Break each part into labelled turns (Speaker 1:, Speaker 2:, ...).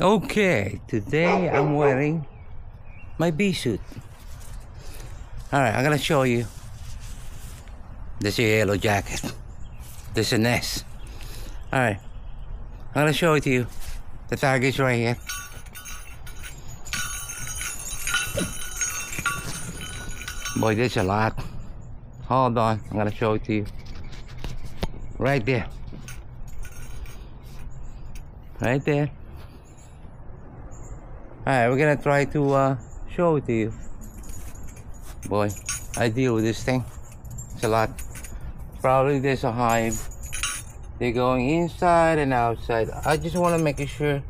Speaker 1: Okay, today I'm wearing my bee suit. Alright, I'm gonna show you. This is a yellow jacket. This is a nest. Alright, I'm gonna show it to you. The tag is right here. Boy, there's a lot. Hold on, I'm gonna show it to you. Right there. Right there. Alright, we're gonna try to uh, show it to you. Boy, I deal with this thing. It's a lot. Probably there's a hive. They're going inside and outside. I just want to make sure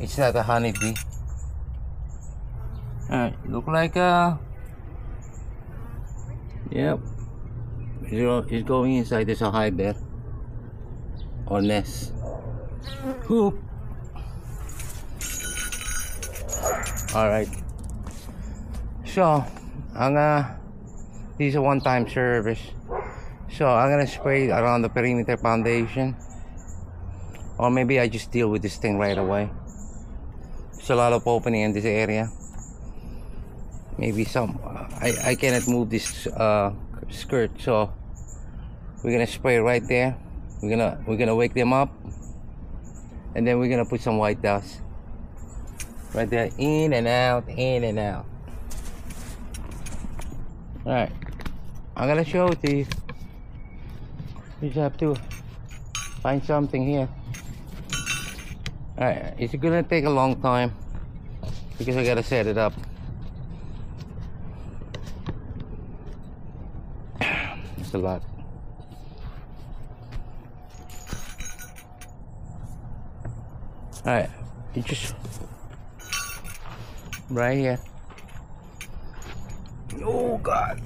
Speaker 1: it's not a honeybee. Alright, look like a. Yep. It's going inside. There's a hive there. Or nest. Hoop. Alright. So, I'm gonna. This is a one time service. So, I'm gonna spray around the perimeter foundation. Or maybe I just deal with this thing right away. There's a lot of opening in this area. Maybe some. I, I cannot move this uh, skirt, so we're gonna spray right there. We're gonna we're gonna wake them up, and then we're gonna put some white dust right there in and out in and out. All right i'm gonna show it to you. You just have to find something here. All right it's gonna take a long time because i gotta set it up. It's a lot. All right you just right here. Oh god.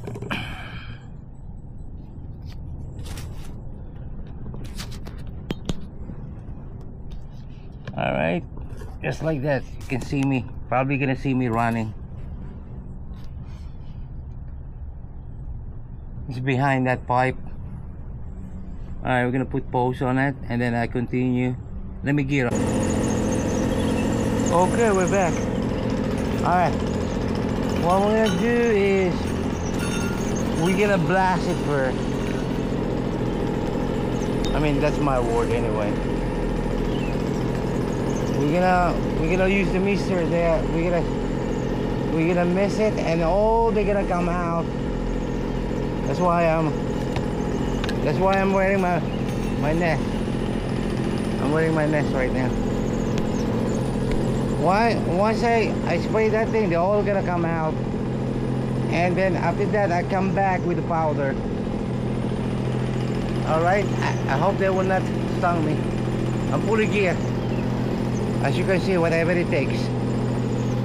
Speaker 1: All right. Just like that you can see me. Probably gonna see me running. It's behind that pipe. All right we're gonna put posts on it and then i continue. Let me gear up. Okay we're back all right. What we're gonna do is we're gonna blast it first i mean that's my word anyway. We're gonna we're gonna use the mister there. We're gonna we're gonna miss it and all they're gonna come out. That's why i'm that's why i'm wearing my my nest. I'm wearing my nest right now why once I, I spray that thing they're all gonna come out. And then after that I come back with the powder. Alright I, I hope they will not stung me. I'm fully geared as you can see whatever it takes.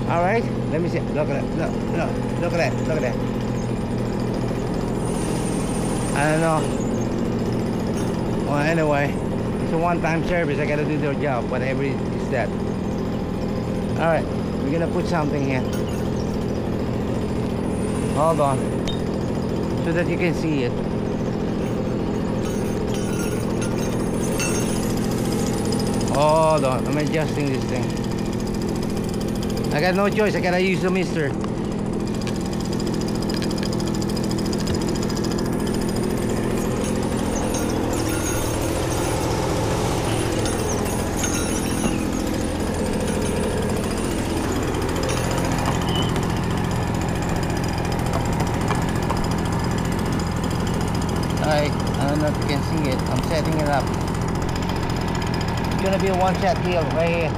Speaker 1: Alright let me see. Look at that. Look, look, look at that. Look at that. I don't know. Well anyway it's a one-time service. I gotta do their job whatever it is that all right we're gonna put something here. Hold on so that you can see it. Hold on I'm adjusting this thing. I got no choice I gotta use the mister Alright, I don't know if you can see it. I'm setting it up. It's gonna be a one-shot deal right here.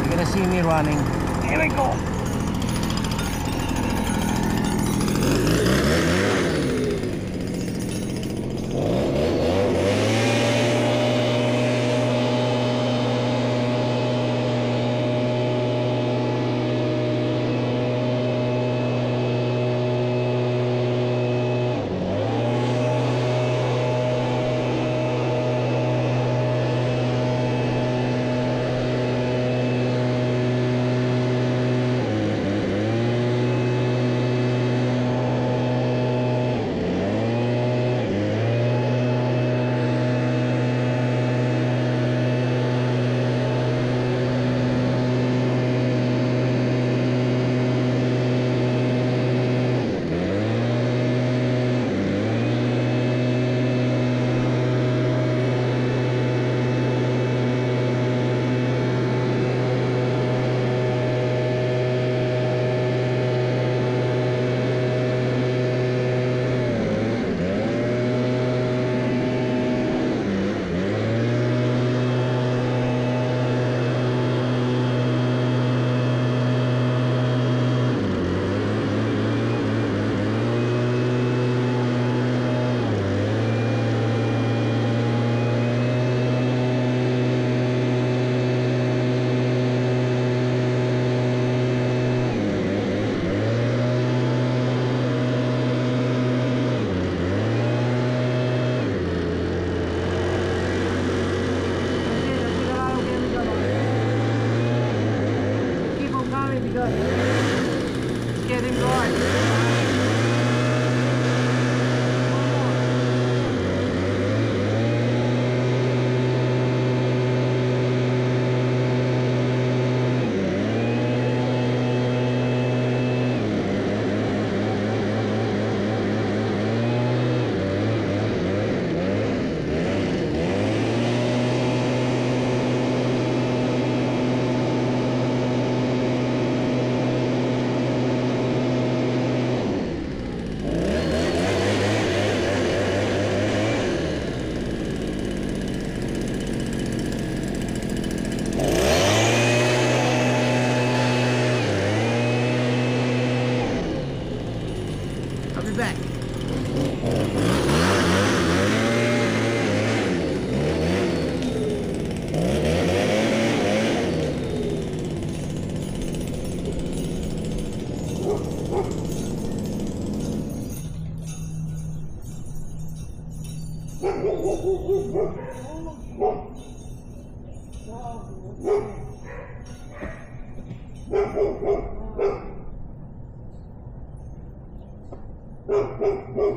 Speaker 1: You're gonna see me running. Here we go. Be back. Oh,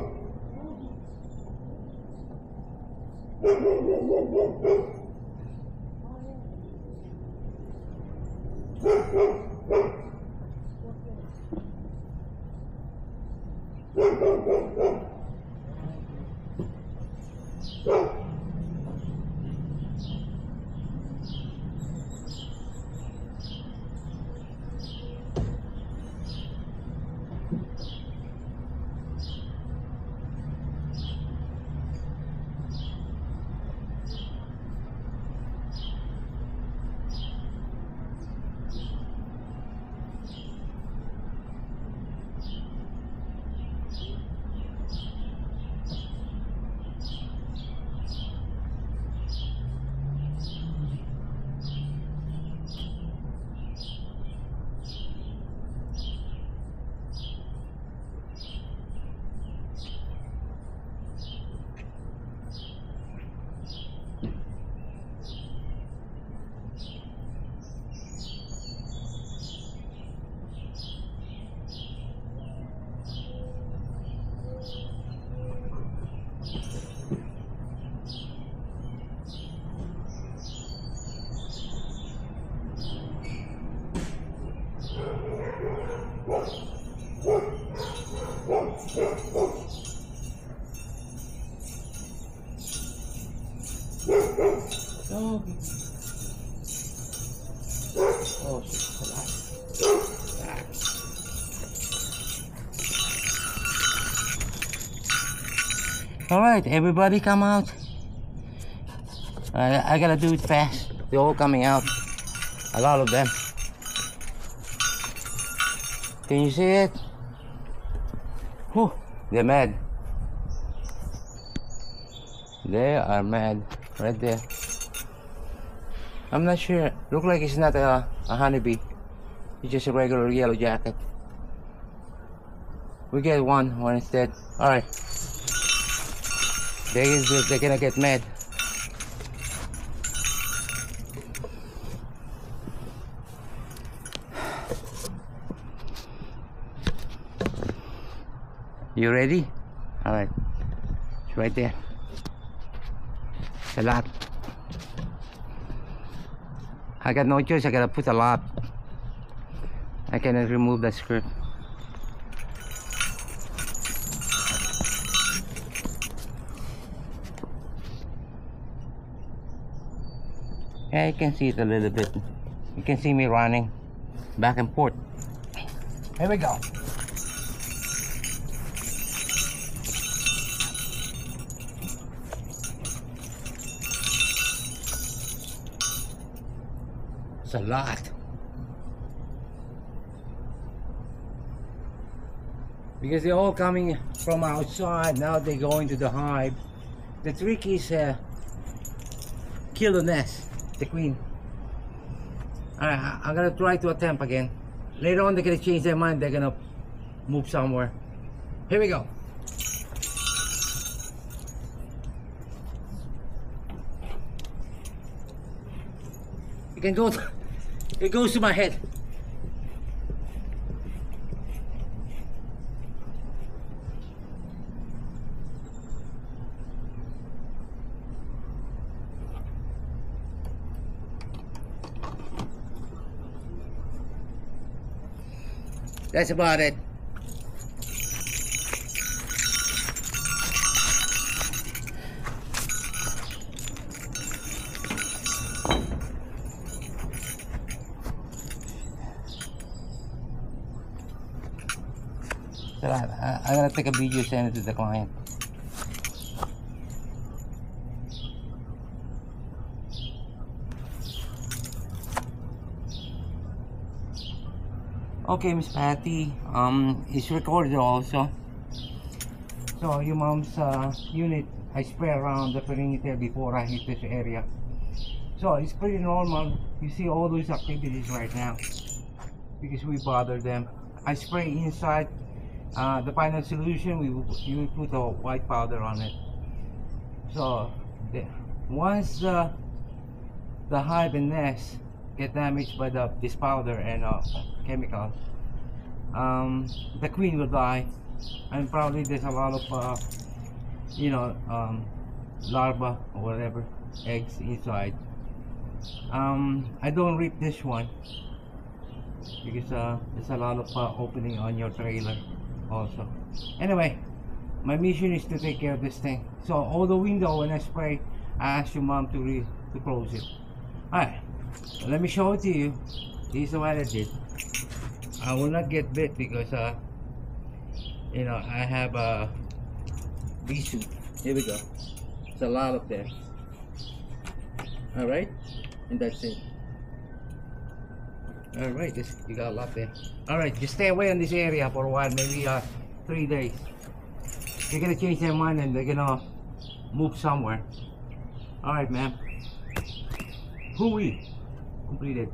Speaker 1: All right, everybody come out. I, I gotta do it fast. They're all coming out. A lot of them. Can you see it? Whew, they're mad. They are mad. Right there. I'm not sure. Look like it's not a, a honeybee. It's just a regular yellow jacket. We get one, one instead. Alright. They is, they're gonna get mad. You ready? Alright. It's right there. It's a lot. I got no choice. I gotta put a lot. I cannot remove the script. Yeah, you can see it a little bit. You can see me running back and forth. Here we go. It's a lot. Because they're all coming from outside, now they go into the hive. The trick is uh, kill the nest, the queen. Alright, I'm gonna try to attempt again. Later on, they're gonna change their mind, they're gonna move somewhere. Here we go. You can go, it goes to my head. That's about it. I, gonna take a video send it to the client. Okay, Miss Patty. Um, it's recorded also. So your mom's uh, unit, I spray around the perimeter before I hit this area. So it's pretty normal. You see all those activities right now because we bother them. I spray inside. Uh, the final solution, we will you will put a white powder on it. So the, once the the hive and nest get damaged by the this powder and uh, um, the queen will die, and probably there's a lot of uh, you know um, larvae or whatever eggs inside. Um, I don't rip this one because uh, there's a lot of uh, opening on your trailer also. Anyway, my mission is to take care of this thing. So all the window when I spray, I ask your mom to re to close it. Alright, let me show it to you. This is what I did. I will not get bit because uh, you know I have a bee suit. Here we go. It's a lot of them. Alright, and that's it. All right, this you got a lot there. All right, just stay away in this area for a while, maybe uh three days. They're gonna change their mind and they're gonna move somewhere. All right, ma'am. Who we completed.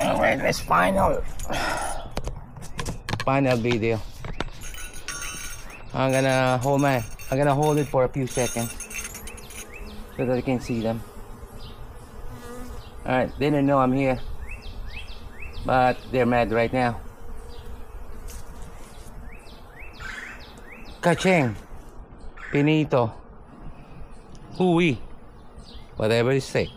Speaker 1: All right, let's final final video. I'm gonna hold my I'm gonna hold it for a few seconds so that I can see them. Alright, they didn't know I'm here. But they're mad right now. Kacheng. Pinito. Hui. Whatever you say.